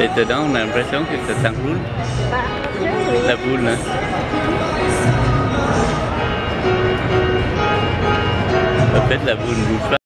Et dedans, on a l'impression que ça s'enroule, la boule. hein. En fait, la boule ne bouge pas.